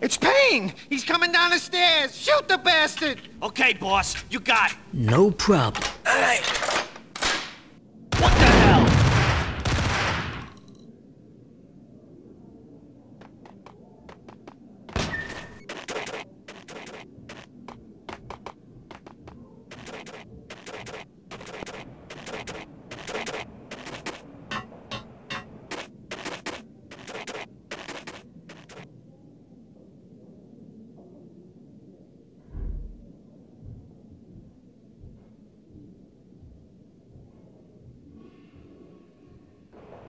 It's Payne! He's coming down the stairs! Shoot the bastard! Okay, boss, you got it. No problem. Alright.